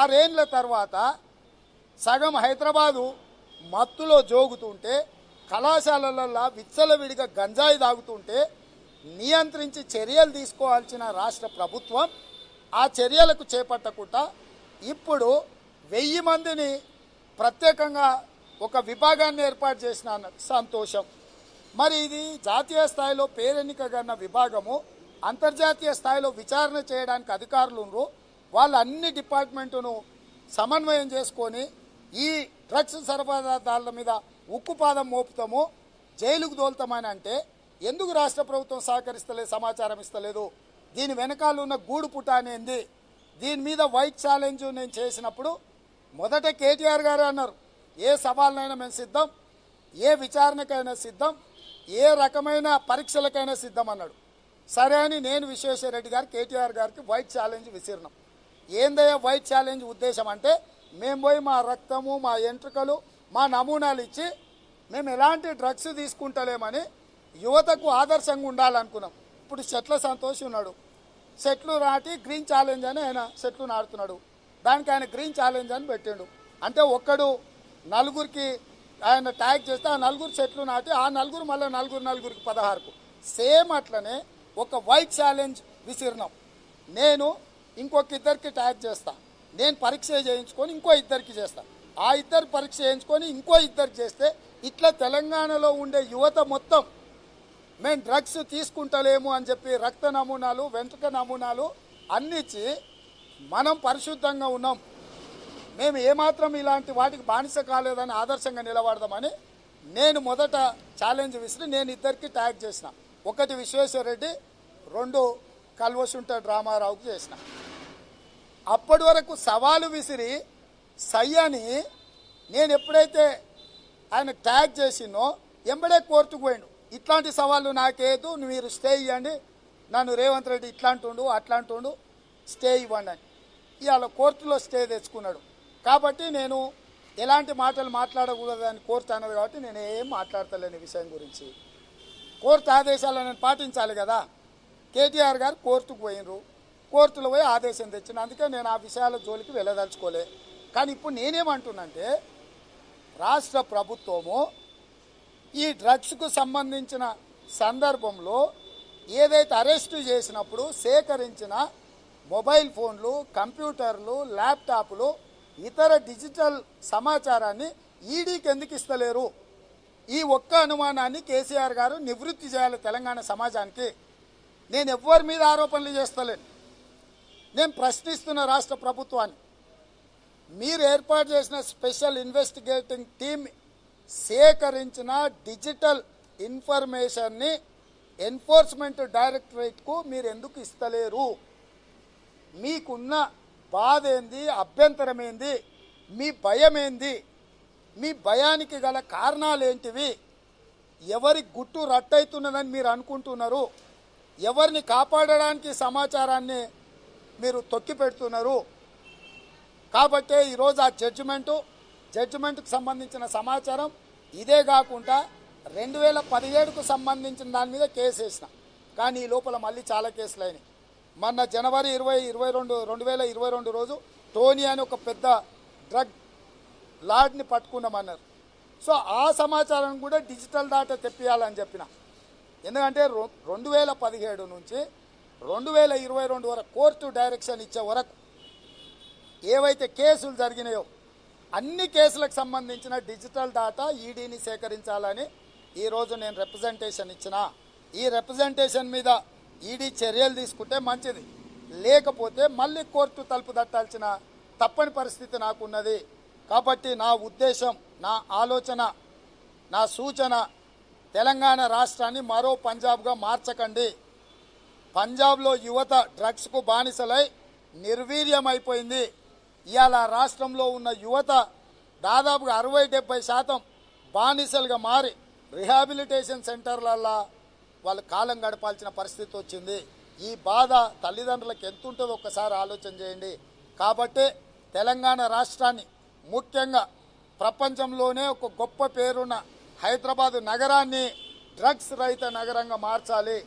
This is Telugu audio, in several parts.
ఆరేండ్ల తర్వాత సగం హైదరాబాదు మత్తులో జోగుతుంటే కళాశాలలలో విచ్చలవిడిగా గంజాయి తాగుతుంటే నియంత్రించి చర్యలు తీసుకోవాల్సిన రాష్ట్ర ప్రభుత్వం ఆ చర్యలకు చేపట్టకుండా ఇప్పుడు వెయ్యి మందిని ప్రత్యేకంగా ఒక విభాగాన్ని ఏర్పాటు చేసిన సంతోషం. మరి ఇది జాతీయ స్థాయిలో పేరెన్నిక గన్న విభాగము అంతర్జాతీయ స్థాయిలో విచారణ చేయడానికి అధికారులు ఉన్నారు వాళ్ళ అన్ని డిపార్ట్మెంటును సమన్వయం చేసుకొని ఈ డ్రగ్స్ సరఫరాదారుల మీద ఉక్కుపాదం మోపుతాము జైలుకు దోలుతామని అంటే ఎందుకు రాష్ట్ర ప్రభుత్వం సహకరిస్తలేదు సమాచారం ఇస్తలేదు? దీని వెనకాల ఉన్న గూడు పుట అనేది? దీని మీద వైట్ ఛాలెంజ్ నేను చేసినప్పుడు మొదట కేటీఆర్ గారు అన్నారు. ఏ సవాళ్ళనైనా మేము సిద్ధం ఏ విచారణకైనా సిద్ధం ఏ రకమైన పరీక్షలకైనా సిద్ధం అన్నాడు. సరే అని నేను విశ్వేశ్వరరెడ్డి గారు కేటీఆర్ గారికి వైట్ ఛాలెంజ్ విసిరినాం. ఏందయ్యా వైట్ ఛాలెంజ్ ఉద్దేశం అంటే మేము పోయి మా రక్తము మా ఎంట్రుకలు మా నమూనాలు ఇచ్చి మేము ఎలాంటి డ్రగ్స్ తీసుకుంటలేమని యువతకు ఆదర్శంగా ఉండాలనుకున్నాం. ఇప్పుడు చెట్ల సంతోషి ఉన్నాడు. సెట్లు నాటి గ్రీన్ ఛాలెంజ్ అని ఆయన సెట్లు నాటుతున్నాడు. దానికి ఆయన గ్రీన్ ఛాలెంజ్ అని పెట్టిండు. అంటే ఒక్కడు నలుగురికి ఆయన ట్యాగ్ చేస్తే ఆ నలుగురు చెట్లు నాటి ఆ నలుగురు మళ్ళీ నలుగురు నలుగురికి పదహారుకు. సేమ్ అట్లనే ఒక వైట్ ఛాలెంజ్ విసిరినాం. నేను ఇంకొక ఇద్దరికి ట్యాగ్ చేస్తా. నేను పరీక్ష చేయించుకొని ఇంకో ఇద్దరికి చేస్తా. ఆ ఇద్దరు పరీక్ష చేయించుకొని ఇంకో ఇద్దరికి చేస్తే ఇట్లా తెలంగాణలో ఉండే యువత మొత్తం మేము డ్రగ్స్ తీసుకుంటలేము అని చెప్పి రక్త నమూనాలు వెంట్రుక నమూనాలు అన్నిచ్చి మనం పరిశుద్ధంగా ఉన్నాం. మేము ఏమాత్రం ఇలాంటి వాటికి బానిస కాలేదని ఆదర్శంగా నిలబడదామని నేను మొదట ఛాలెంజ్ విసిరి నేను ఇద్దరికి ట్యాగ్ చేసిన. ఒకటి విశ్వేశ్వరరెడ్డి రెండు కల్వసుంట డ్రామారావుకి చేసిన. అప్పటి వరకు సవాలు విసిరి సయ్యని నేను ఎప్పుడైతే ఆయన ట్యాగ్ చేసినో ఎంబడే కోర్టుకు పోయిండు. ఇట్లాంటి సవాళ్ళు నాకేదు మీరు స్టే ఇవ్వండి నన్ను రేవంత్ రెడ్డి ఇట్లాంటుండు అట్లాంటుండు స్టే ఇవ్వండి అని. ఇవాళ కోర్టులో స్టే తెచ్చుకున్నాడు. కాబట్టి నేను ఎలాంటి మాటలు మాట్లాడకూడదని కోర్టు అన్నది కాబట్టి నేను ఏం మాట్లాడతలేని విషయం గురించి. కోర్టు ఆదేశాలను నేను పాటించాలి కదా. కేటీఆర్ గారు కోర్టుకు పోయినరు కోర్టులో పోయి ఆదేశం తెచ్చిన. అందుకే నేను ఆ విషయాల జోలికి వెళ్ళదలుచుకోలే. కానీ ఇప్పుడు నేనేమంటున్నంటే రాష్ట్ర ప్రభుత్వము ఈ డ్రగ్స్కు సంబంధించిన సందర్భంలో ఏదైతే అరెస్టు చేసినప్పుడు సేకరించిన మొబైల్ ఫోన్లు కంప్యూటర్లు ల్యాప్టాప్లు ఇతర డిజిటల్ సమాచారాన్ని ఈడీకి ఎందుకు ఇస్తలేరు? ఈ ఒక్క అనుమానాన్ని కేసీఆర్ గారు నివృత్తి చేయాలి తెలంగాణ సమాజానికి. నేను ఎవ్వరి మీద ఆరోపణలు చేస్తలేను. నేను ప్రశ్నిస్తున్న రాష్ట్ర ప్రభుత్వాన్ని. మీరు ఏర్పాటు చేసిన స్పెషల్ ఇన్వెస్టిగేటింగ్ టీమ్ సేకరించిన డిజిటల్ ఇన్ఫర్మేషన్ని ఎన్ఫోర్స్మెంట్ డైరెక్టరేట్కు మీరు ఎందుకు ఇస్తలేరు? మీకున్న బాధ ఏంది అభ్యంతరం ఏంది మీ భయం ఏంది మీ భయానికి గల కారణాలు ఏంటివి ఎవరి గుట్టు రట్టయితున్నదని మీరు అనుకుంటున్నారు? ఎవరిని కాపాడడానికి సమాచారాన్ని మీరు తొక్కి పెడుతున్నారు. కాబట్టే ఈరోజు ఆ జడ్జిమెంటు జడ్జిమెంట్కు సంబంధించిన సమాచారం ఇదే కాకుండా రెండు వేల పదిహేడుకు సంబంధించిన దాని మీద కేసు వేసిన. కానీ ఈ లోపల మళ్ళీ చాలా కేసులు అయినాయి. మొన్న జనవరి ఇరవై ఇరవై రెండు రెండు వేల ఇరవై రెండు రోజు టోనీ అని ఒక పెద్ద డ్రగ్ లాడ్ని పట్టుకున్నామన్నారు. సో ఆ సమాచారం కూడా డిజిటల్ డాటా తెప్పియాలని చెప్పిన. ఎందుకంటే రొ- రెండు వేల పదిహేడు నుంచి రెండు వేల ఇరవై రెండు వరకు కోర్టు డైరెక్షన్ ఇచ్చే వరకు ఏవైతే కేసులు జరిగినాయో అన్ని కేసులకు సంబంధించిన డిజిటల్ డాటా ఈడీని సేకరించాలని ఈరోజు నేను రిప్రజెంటేషన్ ఇచ్చిన. ఈ రిప్రజెంటేషన్ మీద ఈడీ చర్యలు తీసుకుంటే మంచిది. లేకపోతే మళ్ళీ కోర్టు తలుపు తట్టాల్సిన తప్పని పరిస్థితి నాకున్నది. కాబట్టి నా ఉద్దేశం నా ఆలోచన నా సూచన తెలంగాణ రాష్ట్రాన్ని మరో పంజాబ్గా మార్చకండి. పంజాబ్లో యువత డ్రగ్స్కు బానిసలై నిర్వీర్యమైపోయింది. ఇవాళ రాష్ట్రంలో ఉన్న యువత దాదాపుగా అరవై డెబ్బై శాతం బానిసలుగా మారి రిహాబిలిటేషన్ సెంటర్లల్లా వాళ్ళు కాలం గడపాల్సిన పరిస్థితి వచ్చింది. ఈ బాధ తల్లిదండ్రులకు ఎంత ఉంటుందో ఒక్కసారి ఆలోచన చేయండి. కాబట్టి తెలంగాణ రాష్ట్రాన్ని ముఖ్యంగా ప్రపంచంలోనే ఒక గొప్ప పేరున్న హైదరాబాద్ నగరాన్ని డ్రగ్స్ రహిత నగరంగా మార్చాలి.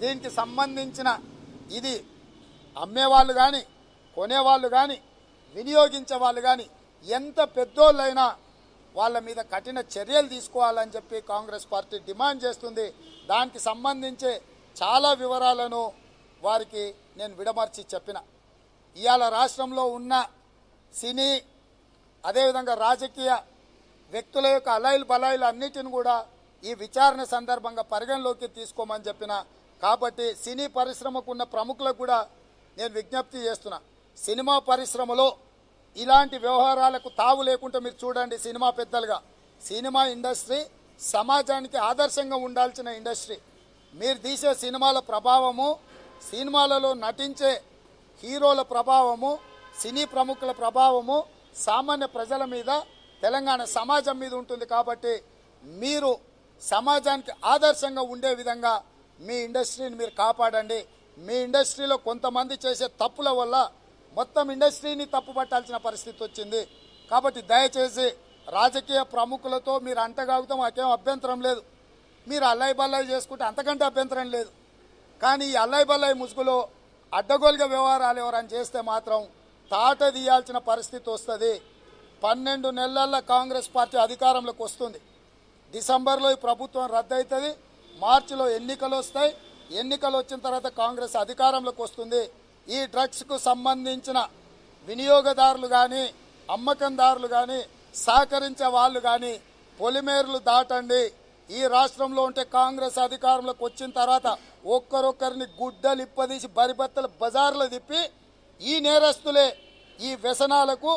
దీనికి సంబంధించిన ఇది అమ్మేవాళ్ళు కానీ కొనేవాళ్ళు కానీ వినియోగించే వాళ్ళు కానీ ఎంత పెద్దోళ్ళైనా వాళ్ళ మీద కఠిన చర్యలు తీసుకోవాలని చెప్పి కాంగ్రెస్ పార్టీ డిమాండ్ చేస్తుంది. దానికి సంబంధించి చాలా వివరాలను వారికి నేను విడమర్చి చెప్పిన. ఇవాళ రాష్ట్రంలో ఉన్న సినీ అదేవిధంగా రాజకీయ వ్యక్తుల యొక్క అలైలు బలాయిలు అన్నిటిని కూడా ఈ విచారణ సందర్భంగా పరిగణలోకి తీసుకోమని చెప్పిన కాబట్టి సినీ పరిశ్రమకు ఉన్న ప్రముఖులకు కూడా నేను విజ్ఞప్తి చేస్తున్నా. సినిమా పరిశ్రమలో ఇలాంటి వ్యవహారాలకు తావు లేకుండా మీరు చూడండి సినిమా పెద్దలుగా. సినిమా ఇండస్ట్రీ సమాజానికి ఆదర్శంగా ఉండాల్సిన ఇండస్ట్రీ. మీరు తీసే సినిమాల ప్రభావము సినిమాలలో నటించే హీరోల ప్రభావము సినీ ప్రముఖుల ప్రభావము సామాన్య ప్రజల మీద తెలంగాణ సమాజం మీద ఉంటుంది కాబట్టి మీరు సమాజానికి ఆదర్శంగా ఉండే విధంగా మీ ఇండస్ట్రీని మీరు కాపాడండి. మీ ఇండస్ట్రీలో కొంతమంది చేసే తప్పుల వల్ల మొత్తం ఇండస్ట్రీని తప్పుపట్టాల్సిన పరిస్థితి వచ్చింది. కాబట్టి దయచేసి రాజకీయ ప్రముఖులతో మీరు అంటగాగుతూ మాకేం అభ్యంతరం లేదు. మీరు అల్లాయి బల్లాయి చేసుకుంటే అంతకంటే అభ్యంతరం లేదు. కానీ ఈ అల్లాయి బల్లాయి ముసుగులో అడ్డగోలుగా వ్యవహారాలు ఎవరైనా చేస్తే మాత్రం తాట తీయాల్సిన పరిస్థితి వస్తుంది. పన్నెండు నెలల్లో కాంగ్రెస్ పార్టీ అధికారంలోకి వస్తుంది. డిసెంబర్లో ఈ ప్రభుత్వం రద్దవుతుంది మార్చిలో ఎన్నికలు వస్తాయి. ఎన్నికలు వచ్చిన తర్వాత కాంగ్రెస్ అధికారంలోకి వస్తుంది. ఈ డ్రగ్స్కు సంబంధించిన వినియోగదారులు కానీ అమ్మకందారులు కానీ సహకరించే వాళ్ళు కానీ పొలిమేరులు దాటండి. ఈ రాష్ట్రంలో ఉంటే కాంగ్రెస్ అధికారంలోకి వచ్చిన తర్వాత ఒక్కరొక్కరిని గుడ్డలు ఇప్పదీసి బరిబత్తల బజార్లో తిప్పి ఈ నేరస్తులే ఈ వ్యసనాలకు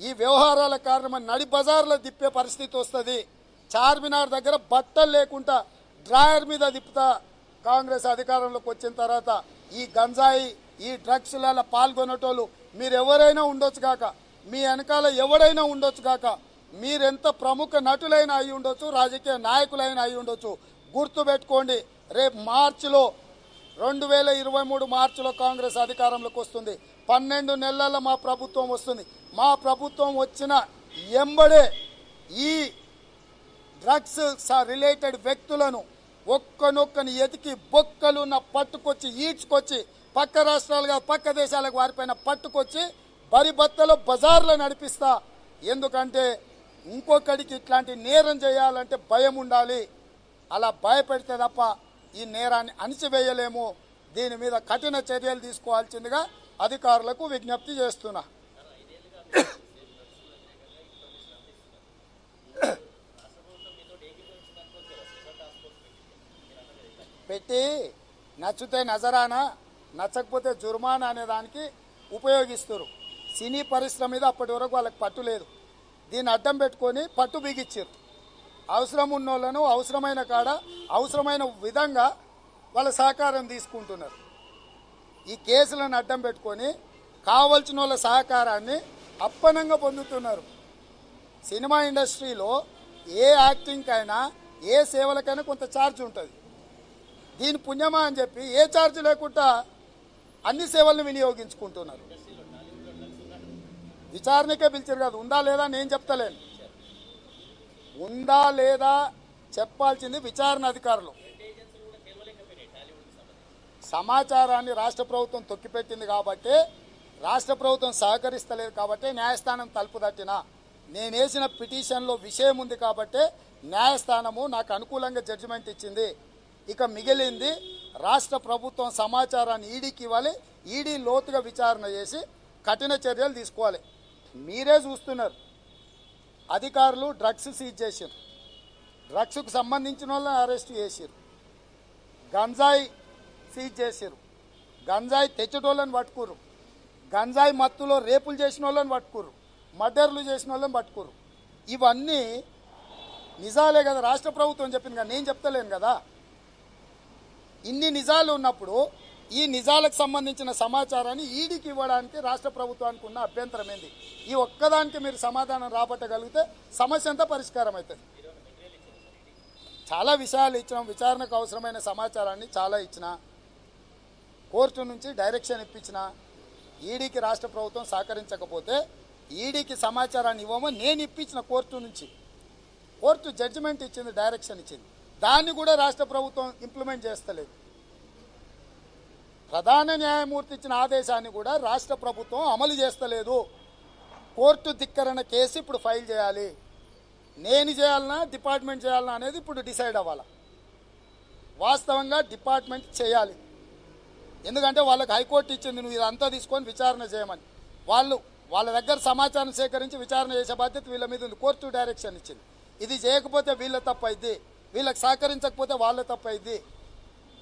ఈ వ్యవహారాల కారణమని నడి బజార్లో తిప్పే పరిస్థితి వస్తుంది. చార్మినార్ దగ్గర బట్టలు లేకుండా డ్రాయర్ మీద తిప్పుతా కాంగ్రెస్ అధికారంలోకి వచ్చిన తర్వాత ఈ గంజాయి ఈ డ్రగ్స్లలో పాల్గొనేటోళ్ళు మీరు ఎవరైనా ఉండొచ్చు కాక మీ వెనకాల ఎవడైనా ఉండొచ్చు కాక మీరెంత ప్రముఖ నటులైనా అయి ఉండొచ్చు రాజకీయ నాయకులైనా అయి ఉండొచ్చు. గుర్తుపెట్టుకోండి రేపు మార్చిలో రెండు వేల ఇరవై మూడు మార్చిలో కాంగ్రెస్ అధికారంలోకి వస్తుంది. పన్నెండు నెలల మా ప్రభుత్వం వస్తుంది. మా ప్రభుత్వం వచ్చిన ఎంబడే ఈ డ్రగ్స్ రిలేటెడ్ వ్యక్తులను ఒక్కనొక్కని ఎతికి బొక్కలున్న పట్టుకొచ్చి ఈడ్చుకొచ్చి పక్క రాష్ట్రాలుగా పక్క దేశాలకు వారిపైన పట్టుకొచ్చి బరిబత్తలో బజార్లో నడిపిస్తా. ఎందుకంటే ఇంకొకడికి ఇట్లాంటి నేరం చేయాలంటే భయం ఉండాలి. అలా భయపెడితే తప్ప ఈ నేరాన్ని అణిచివేయలేము. దీని మీద కఠిన చర్యలు తీసుకోవాల్సిందిగా అధికారులకు విజ్ఞప్తి చేస్తున్నా. పెట్టి నచ్చితే నజరానా నచ్చకపోతే జుర్మానా అనే దానికి ఉపయోగిస్తారు. సినీ పరిశ్రమ మీద అప్పటి వరకు వాళ్ళకి పట్టు లేదు. దీన్ని అడ్డం పెట్టుకొని పట్టు బిగిచ్చారు అవసరం ఉన్నోళ్ళను అవసరమైన కాడ అవసరమైన విధంగా వాళ్ళ సహకారం తీసుకుంటున్నారు. ఈ కేసులను అడ్డం పెట్టుకొని కావలసిన వాళ్ళ సహకారాన్ని అప్పనంగా పొందుతున్నారు. సినిమా ఇండస్ట్రీలో ఏ యాక్టింగ్కైనా ఏ సేవలకైనా కొంత ఛార్జ్ ఉంటుంది. దీని పుణ్యమా అని చెప్పి ఏ ఛార్జ్ లేకుండా అన్ని సేవలను వినియోగించుకుంటున్నారు. విచారణకే పిలిచారు కాదు ఉందా లేదా నేను చెప్తలేను. ఉందా లేదా చెప్పాల్సింది విచారణ అధికారులు. సమాచారాన్ని రాష్ట్ర ప్రభుత్వం తొక్కిపెట్టింది కాబట్టి రాష్ట్ర ప్రభుత్వం సహకరిస్తలేదు కాబట్టి న్యాయస్థానం తలుపు తట్టిన. నేనేసిన పిటిషన్లో విషయం ఉంది కాబట్టి న్యాయస్థానము నాకు అనుకూలంగా జడ్జిమెంట్ ఇచ్చింది. ఇక మిగిలింది రాష్ట్ర ప్రభుత్వం సమాచారాన్ని ఈడీకి ఇవ్వాలి ఈడీ లోతుగా విచారణ చేసి కఠిన చర్యలు తీసుకోవాలి. మీరే చూస్తున్నారు. అధికారులు డ్రగ్స్ సీజ్ చేశారు డ్రగ్స్కు సంబంధించిన వాళ్ళని అరెస్ట్ చేశారు గంజాయి సీజ్ చేశారు గంజాయి తెచ్చటోళ్ళని పట్టుకుర్రు. గంజాయి మత్తులో రేపులు చేసిన వాళ్ళని పట్టుకుర్రు. మర్డర్లు చేసిన వాళ్ళని పట్టుకురు ఇవన్నీ నిజాలే కదా రాష్ట్ర ప్రభుత్వం చెప్పింది కదా నేను చెప్తలేను కదా. ఇన్ని నిజాలు ఉన్నప్పుడు ఈ నిజాలకు సంబంధించిన సమాచారాన్ని ఈడీకి ఇవ్వడానికి రాష్ట్ర ప్రభుత్వానికి ఉన్న అభ్యంతరం ఏంది? ఈ ఒక్కదానికి మీరు సమాధానం రాబట్టగలిగితే సమస్య అంతా పరిష్కారం అవుతుంది. చాలా విషయాలు ఇచ్చినాం విచారణకు అవసరమైన సమాచారాన్ని చాలా ఇచ్చిన కోర్టు నుంచి డైరెక్షన్ ఇప్పించిన ఈడీకి రాష్ట్ర ప్రభుత్వం సహకరించకపోతే ఈడీకి సమాచారాన్ని ఇవ్వమో నేను ఇప్పించిన కోర్టు నుంచి. కోర్టు జడ్జిమెంట్ ఇచ్చింది డైరెక్షన్ ఇచ్చింది. దాన్ని కూడా రాష్ట్ర ప్రభుత్వం ఇంప్లిమెంట్ చేస్తలేదు. ప్రధాన న్యాయమూర్తి ఇచ్చిన ఆదేశాన్ని కూడా రాష్ట్ర ప్రభుత్వం అమలు చేస్తలేదు. కోర్టు ధిక్కరణ కేసు ఇప్పుడు ఫైల్ చేయాలి. నేను చేయాలన్నా డిపార్ట్మెంట్ చేయాలన్నా అనేది ఇప్పుడు డిసైడ్ అవ్వాలి. వాస్తవంగా డిపార్ట్మెంట్ చేయాలి. ఎందుకంటే వాళ్ళకి హైకోర్టు ఇచ్చింది నువ్వు ఇదంతా తీసుకొని విచారణ చేయమని. వాళ్ళు వాళ్ళ దగ్గర సమాచారం సేకరించి విచారణ చేసే బాధ్యత వీళ్ళ మీద ఉంది. కోర్టు డైరెక్షన్ ఇచ్చింది. ఇది చేయకపోతే వీళ్ళ తప్పైద్ది వీళ్ళకి సహకరించకపోతే వాళ్ళ తప్పైద్ది.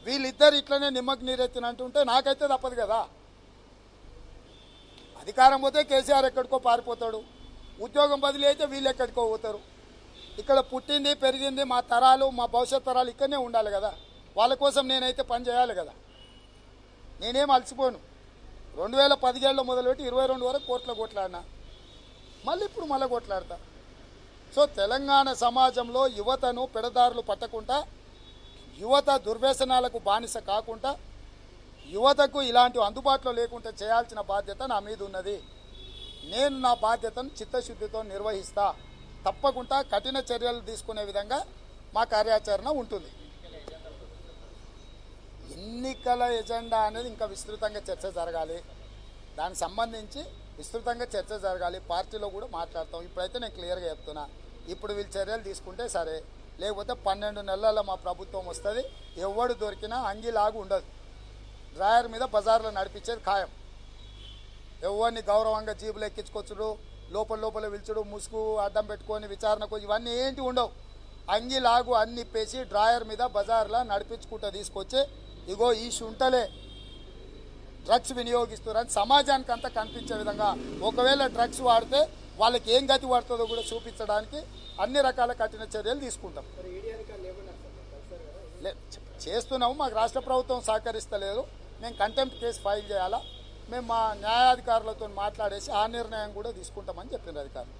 వీళ్ళిద్దరు ఇట్లనే నిమ్మకు నీరెత్తినంటుంటే నాకైతే తప్పదు కదా. అధికారం పోతే కేసీఆర్ ఎక్కడికో పారిపోతాడు. ఉద్యోగం బదిలీ అయితే వీళ్ళు ఎక్కడికో పోతారు. ఇక్కడ పుట్టింది పెరిగింది మా తరాలు మా భవిష్యత్ తరాలు ఇక్కడనే ఉండాలి కదా. వాళ్ళ కోసం నేనైతే పని చేయాలి కదా. నేనేం అలసిపోను. రెండు వేల పదిహేడులో మొదలుపెట్టి ఇరవై రెండు వరకు కోట్ల కొట్లాడినా. మళ్ళీ ఇప్పుడు మళ్ళీ కొట్లాడతా. సో తెలంగాణ సమాజంలో యువతను పెడదారులు పట్టకుండా యువత దుర్వ్యసనాలకు బానిస కాకుండా యువతకు ఇలాంటి అందుబాటులో లేకుండా చేయాల్సిన బాధ్యత నా మీద ఉన్నది. నేను నా బాధ్యతను చిత్తశుద్ధితో నిర్వహిస్తా. తప్పకుండా కఠిన చర్యలు తీసుకునే విధంగా మా కార్యాచరణ ఉంటుంది. ఎన్నికల ఎజెండా అనేది ఇంకా విస్తృతంగా చర్చ జరగాలి. దానికి సంబంధించి విస్తృతంగా చర్చ జరగాలి. పార్టీలో కూడా మాట్లాడతాం. ఇప్పుడైతే నేను క్లియర్గా చెప్తున్నా. ఇప్పుడు వీళ్ళు చర్యలు తీసుకుంటే సరే. లేకపోతే పన్నెండు నెలల్లో మా ప్రభుత్వం వస్తుంది. ఎవడు దొరికినా అంగిలాగు ఉండదు. డ్రాయర్ మీద బజార్లో నడిపించేది ఖాయం. ఎవరిని గౌరవంగా జీబులు ఎక్కించుకొచ్చుడు లోపల లోపల పిలుచుడు ముసుగు అడ్డం పెట్టుకొని విచారణకు ఇవన్నీ ఏంటి ఉండవు. అంగిలాగు అన్ని పేసి డ్రాయర్ మీద బజార్లో నడిపించుకుంటూ తీసుకొచ్చి ఇగో ఈ శుంటలే డ్రగ్స్ వినియోగిస్తున్నారని సమాజానికి అంతా కనిపించే విధంగా. ఒకవేళ డ్రగ్స్ వాడితే వాళ్ళకి ఏం గతి పడుతుందో కూడా చూపించడానికి అన్ని రకాల కఠిన చర్యలు తీసుకుంటాం. చేస్తున్నాము మాకు రాష్ట్ర ప్రభుత్వం సహకరిస్తలేదు. మేము కంటెంప్ట్ కేసు ఫైల్ చేయాలా? మేము మా న్యాయాధికారులతో మాట్లాడేసి ఆ నిర్ణయం కూడా తీసుకుంటామని చెప్పింది అధికారులు.